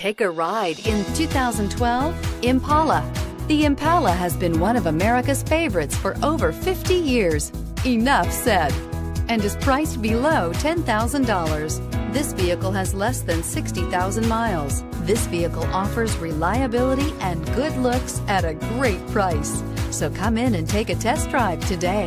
Take a ride in 2012 Impala. The Impala has been one of America's favorites for over 50 years. Enough said. And is priced below $10,000. This vehicle has less than 60,000 miles. This vehicle offers reliability and good looks at a great price. So come in and take a test drive today.